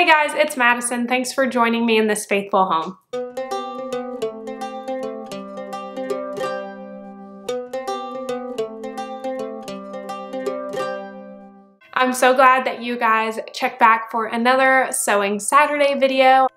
Hey guys, it's Madison. Thanks for joining me in this faithful home. I'm so glad that you guys checked back for another Sewing Saturday video.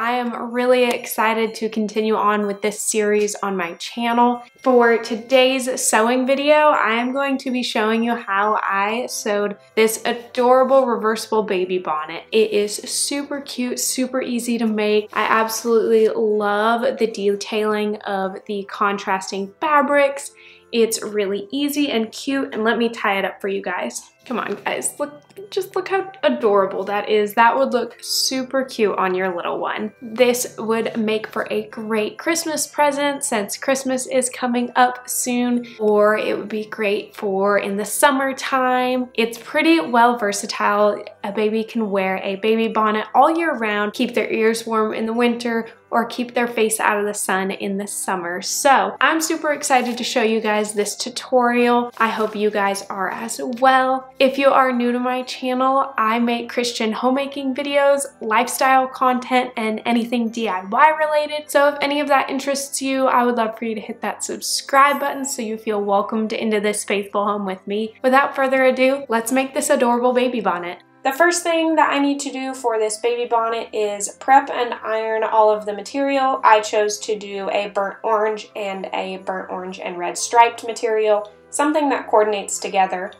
I am really excited to continue on with this series on my channel. For today's sewing video, I am going to be showing you how I sewed this adorable reversible baby bonnet. It is super cute, super easy to make. I absolutely love the detailing of the contrasting fabrics it's really easy and cute and let me tie it up for you guys. Come on guys, look, just look how adorable that is. That would look super cute on your little one. This would make for a great Christmas present since Christmas is coming up soon, or it would be great for in the summertime. It's pretty well versatile. A baby can wear a baby bonnet all year round, keep their ears warm in the winter, or keep their face out of the sun in the summer. So I'm super excited to show you guys this tutorial. I hope you guys are as well. If you are new to my channel, I make Christian homemaking videos, lifestyle content, and anything DIY related. So if any of that interests you, I would love for you to hit that subscribe button so you feel welcomed into this faithful home with me. Without further ado, let's make this adorable baby bonnet. The first thing that I need to do for this baby bonnet is prep and iron all of the material. I chose to do a burnt orange and a burnt orange and red striped material, something that coordinates together.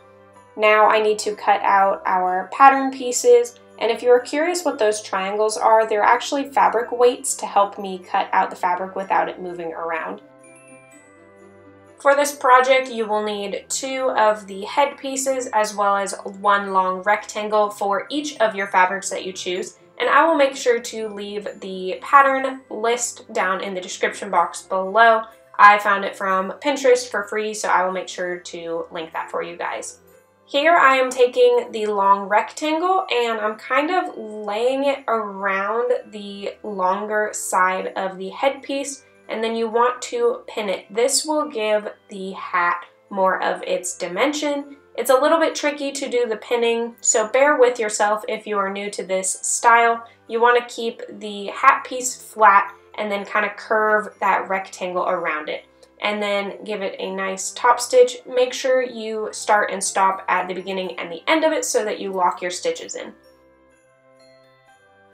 Now I need to cut out our pattern pieces, and if you're curious what those triangles are, they're actually fabric weights to help me cut out the fabric without it moving around. For this project, you will need two of the head pieces as well as one long rectangle for each of your fabrics that you choose. And I will make sure to leave the pattern list down in the description box below. I found it from Pinterest for free, so I will make sure to link that for you guys. Here I am taking the long rectangle and I'm kind of laying it around the longer side of the headpiece and then you want to pin it. This will give the hat more of its dimension. It's a little bit tricky to do the pinning, so bear with yourself if you are new to this style. You want to keep the hat piece flat and then kind of curve that rectangle around it. And then give it a nice top stitch. Make sure you start and stop at the beginning and the end of it so that you lock your stitches in.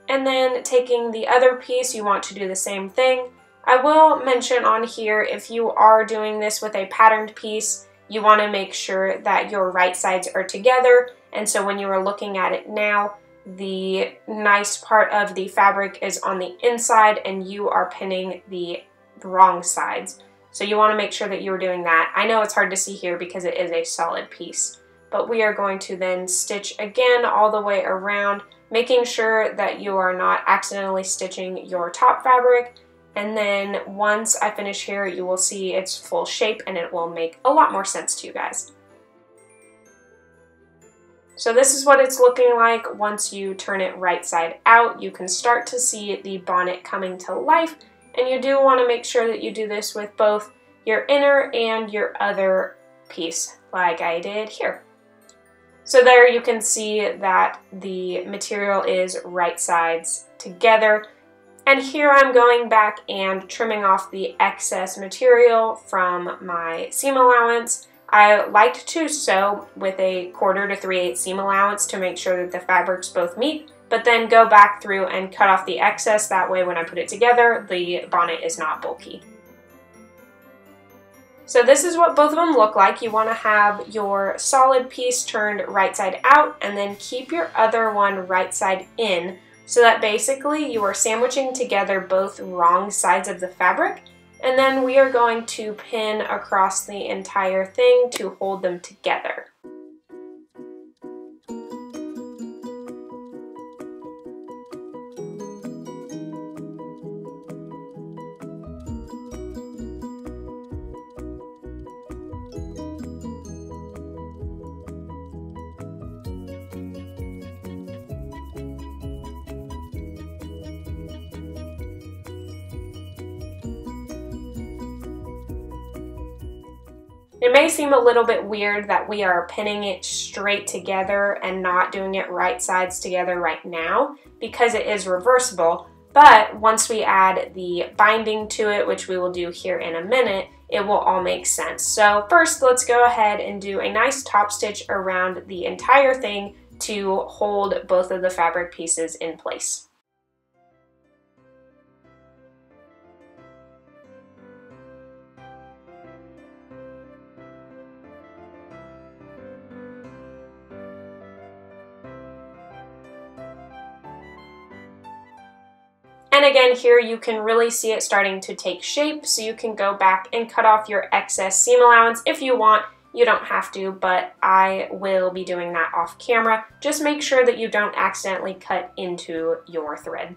And then taking the other piece, you want to do the same thing. I will mention on here if you are doing this with a patterned piece, you want to make sure that your right sides are together and so when you are looking at it now, the nice part of the fabric is on the inside and you are pinning the wrong sides. So you want to make sure that you're doing that. I know it's hard to see here because it is a solid piece, but we are going to then stitch again all the way around, making sure that you are not accidentally stitching your top fabric and then once I finish here, you will see its full shape and it will make a lot more sense to you guys. So this is what it's looking like once you turn it right side out. You can start to see the bonnet coming to life and you do want to make sure that you do this with both your inner and your other piece like I did here. So there you can see that the material is right sides together and here I'm going back and trimming off the excess material from my seam allowance. I like to sew with a quarter to three eighths seam allowance to make sure that the fabrics both meet, but then go back through and cut off the excess. That way when I put it together, the bonnet is not bulky. So this is what both of them look like. You want to have your solid piece turned right side out and then keep your other one right side in so that basically you are sandwiching together both wrong sides of the fabric and then we are going to pin across the entire thing to hold them together. It may seem a little bit weird that we are pinning it straight together and not doing it right sides together right now because it is reversible, but once we add the binding to it, which we will do here in a minute, it will all make sense. So first, let's go ahead and do a nice top stitch around the entire thing to hold both of the fabric pieces in place. Again, here you can really see it starting to take shape, so you can go back and cut off your excess seam allowance if you want. You don't have to, but I will be doing that off camera. Just make sure that you don't accidentally cut into your thread.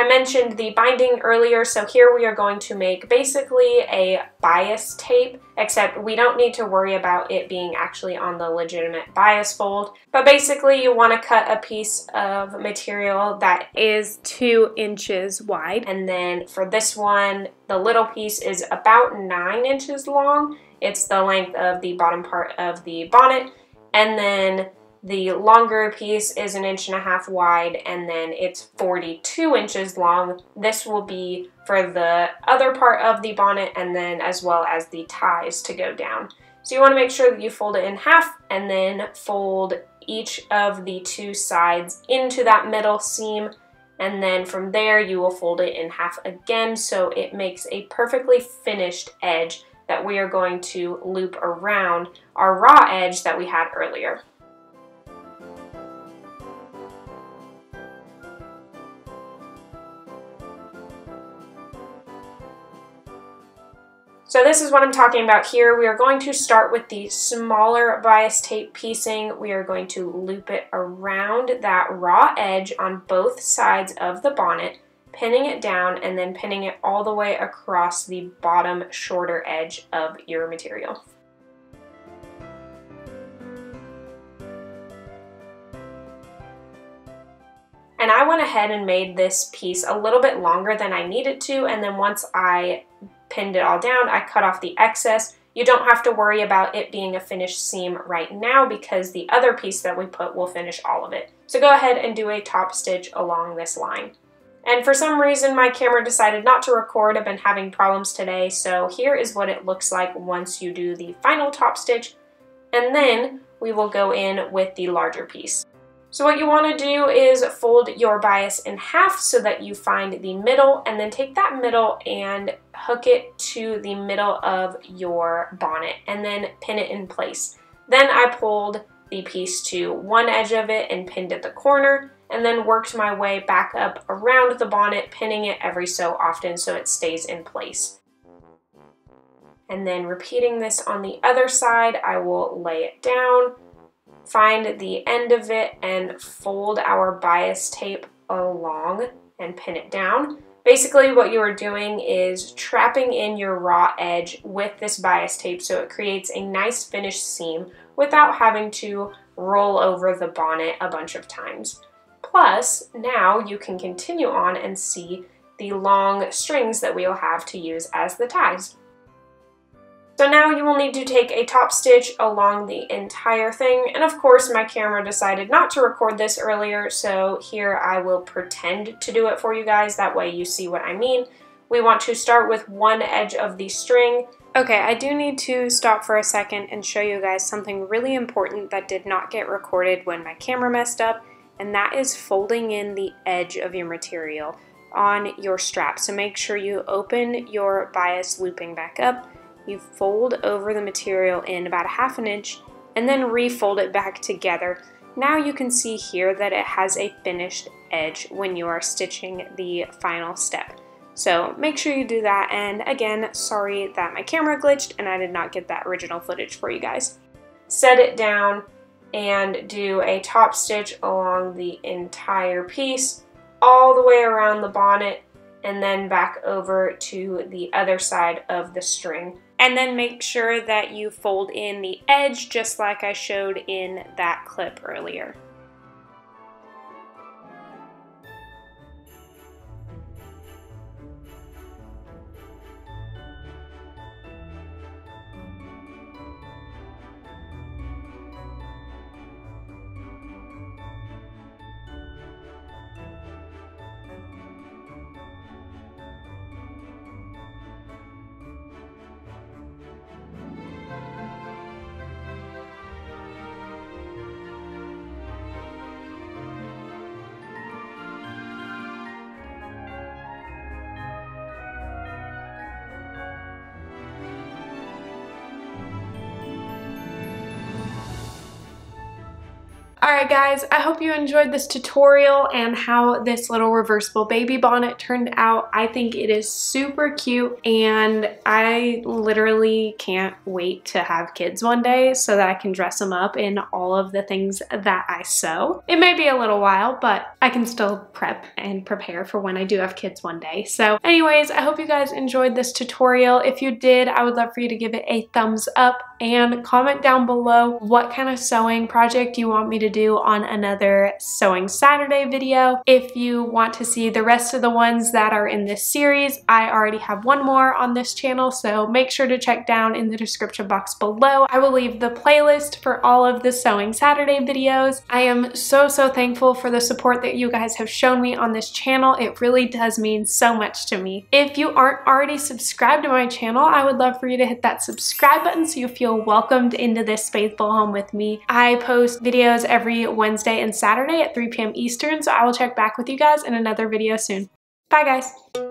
I mentioned the binding earlier, so here we are going to make basically a bias tape, except we don't need to worry about it being actually on the legitimate bias fold. But basically you want to cut a piece of material that is two inches wide. And then for this one, the little piece is about nine inches long. It's the length of the bottom part of the bonnet. And then the longer piece is an inch and a half wide and then it's 42 inches long. This will be for the other part of the bonnet and then as well as the ties to go down. So you want to make sure that you fold it in half and then fold each of the two sides into that middle seam and then from there you will fold it in half again so it makes a perfectly finished edge that we are going to loop around our raw edge that we had earlier. So this is what I'm talking about here. We are going to start with the smaller bias tape piecing. We are going to loop it around that raw edge on both sides of the bonnet, pinning it down and then pinning it all the way across the bottom shorter edge of your material. And I went ahead and made this piece a little bit longer than I needed to and then once I pinned it all down. I cut off the excess. You don't have to worry about it being a finished seam right now because the other piece that we put will finish all of it. So go ahead and do a top stitch along this line. And for some reason my camera decided not to record. I've been having problems today. So here is what it looks like once you do the final top stitch. And then we will go in with the larger piece. So what you want to do is fold your bias in half so that you find the middle and then take that middle and hook it to the middle of your bonnet and then pin it in place. Then I pulled the piece to one edge of it and pinned at the corner and then worked my way back up around the bonnet, pinning it every so often so it stays in place. And then repeating this on the other side, I will lay it down, find the end of it and fold our bias tape along and pin it down. Basically what you are doing is trapping in your raw edge with this bias tape so it creates a nice finished seam without having to roll over the bonnet a bunch of times. Plus, now you can continue on and see the long strings that we'll have to use as the ties. So now you will need to take a top stitch along the entire thing, and of course my camera decided not to record this earlier, so here I will pretend to do it for you guys, that way you see what I mean. We want to start with one edge of the string. Okay, I do need to stop for a second and show you guys something really important that did not get recorded when my camera messed up, and that is folding in the edge of your material on your strap. So make sure you open your bias looping back up, you fold over the material in about a half an inch and then refold it back together. Now you can see here that it has a finished edge when you are stitching the final step. So make sure you do that and again, sorry that my camera glitched and I did not get that original footage for you guys. Set it down and do a top stitch along the entire piece all the way around the bonnet and then back over to the other side of the string. And then make sure that you fold in the edge just like I showed in that clip earlier. Alright guys, I hope you enjoyed this tutorial and how this little reversible baby bonnet turned out. I think it is super cute and I literally can't wait to have kids one day so that I can dress them up in all of the things that I sew. It may be a little while, but I can still prep and prepare for when I do have kids one day. So anyways, I hope you guys enjoyed this tutorial. If you did, I would love for you to give it a thumbs up and comment down below what kind of sewing project you want me to do on another Sewing Saturday video. If you want to see the rest of the ones that are in this series, I already have one more on this channel, so make sure to check down in the description box below. I will leave the playlist for all of the Sewing Saturday videos. I am so, so thankful for the support that you guys have shown me on this channel. It really does mean so much to me. If you aren't already subscribed to my channel, I would love for you to hit that subscribe button so you feel welcomed into this faithful home with me. I post videos every Wednesday and Saturday at 3 p.m. Eastern, so I will check back with you guys in another video soon. Bye guys!